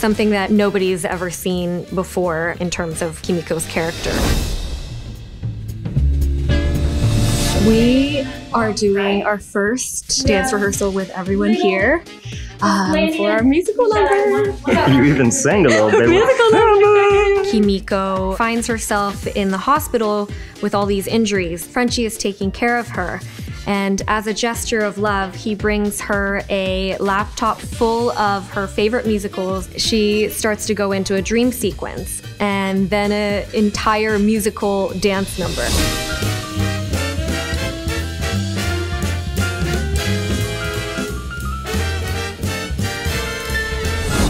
something that nobody's ever seen before in terms of Kimiko's character. We are doing our first dance rehearsal with everyone here um, for our musical number. you even sang a little bit. musical number. Kimiko finds herself in the hospital with all these injuries. Frenchie is taking care of her. And as a gesture of love, he brings her a laptop full of her favorite musicals. She starts to go into a dream sequence and then an entire musical dance number.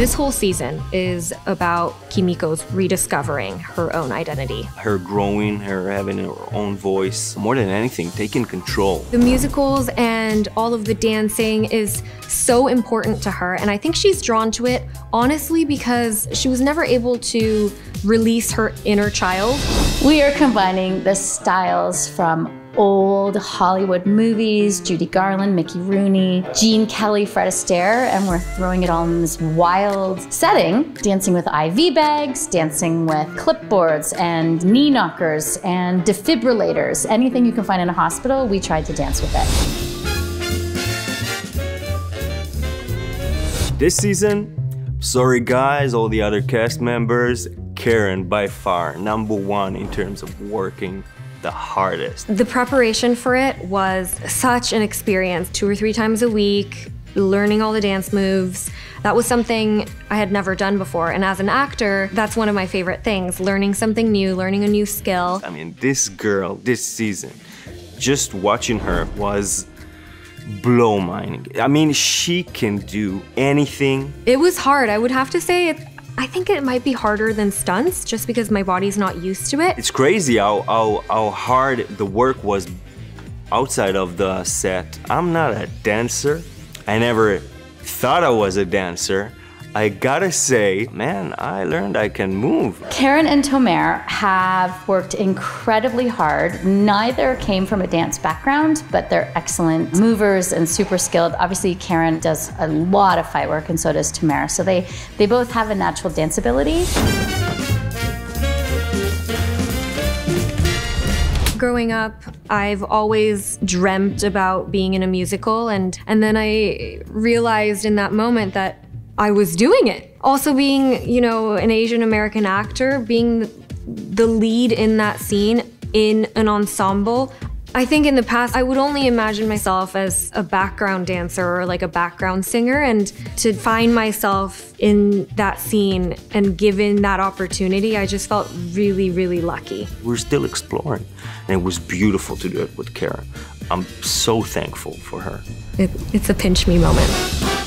This whole season is about Kimiko's rediscovering her own identity. Her growing, her having her own voice, more than anything, taking control. The musicals and all of the dancing is so important to her, and I think she's drawn to it honestly because she was never able to release her inner child. We are combining the styles from old Hollywood movies, Judy Garland, Mickey Rooney, Gene Kelly, Fred Astaire, and we're throwing it all in this wild setting, dancing with IV bags, dancing with clipboards and knee knockers and defibrillators. Anything you can find in a hospital, we tried to dance with it. This season, sorry guys, all the other cast members, Karen by far number one in terms of working the hardest? The preparation for it was such an experience, two or three times a week, learning all the dance moves. That was something I had never done before. And as an actor, that's one of my favorite things learning something new, learning a new skill. I mean, this girl, this season, just watching her was blow mind. I mean, she can do anything. It was hard. I would have to say it, I think it might be harder than stunts just because my body's not used to it. It's crazy how, how, how hard the work was outside of the set. I'm not a dancer. I never thought I was a dancer. I gotta say, man, I learned I can move. Karen and Tomer have worked incredibly hard. Neither came from a dance background, but they're excellent movers and super skilled. Obviously, Karen does a lot of fight work, and so does Tomer. So they, they both have a natural dance ability. growing up, I've always dreamt about being in a musical and and then I realized in that moment that I was doing it. Also being, you know, an Asian American actor, being the lead in that scene in an ensemble, I think in the past, I would only imagine myself as a background dancer or like a background singer. And to find myself in that scene and given that opportunity, I just felt really, really lucky. We're still exploring, and it was beautiful to do it with Kara. I'm so thankful for her. It, it's a pinch me moment.